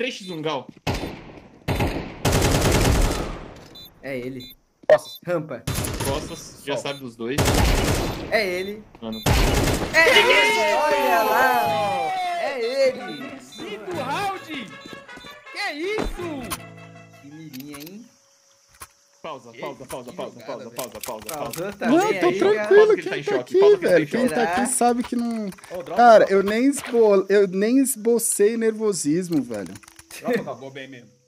3x1, Gal. É ele. Costas. Rampa. Costas, já Sol. sabe dos dois. É ele. Mano. É ele! Olha lá! É ele! Quinto round! Que é isso? Que mirinha, hein? Pausa, pausa, pausa, que pausa, jogada, pausa, pausa, pausa, pausa. Não, tô aí, tranquilo. Pausa tá Quem em tá choque, aqui, pausa tá em velho? Quem choque. tá aqui sabe que não. Ô, dropa, Cara, dropa. eu nem, esbo... eu nem esbocei nervosismo, velho. Dropa, acabou bem mesmo.